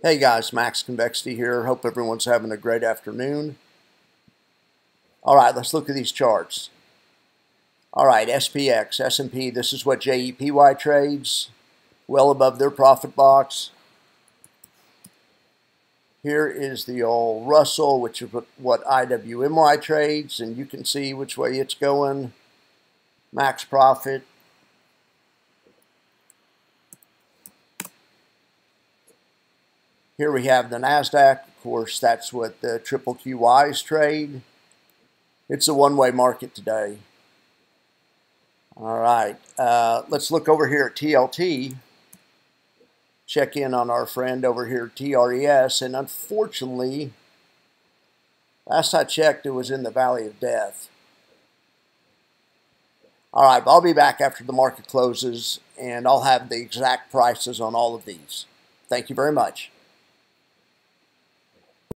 Hey guys, Max Convexity here. Hope everyone's having a great afternoon. All right, let's look at these charts. All right, SPX, S&P, this is what JEPY trades, well above their profit box. Here is the old Russell, which is what IWMY trades, and you can see which way it's going. Max profit, Here we have the NASDAQ. Of course, that's what the triple QYs trade. It's a one-way market today. All right, uh, let's look over here at TLT. Check in on our friend over here TRES, and unfortunately, last I checked, it was in the valley of death. All right, I'll be back after the market closes, and I'll have the exact prices on all of these. Thank you very much.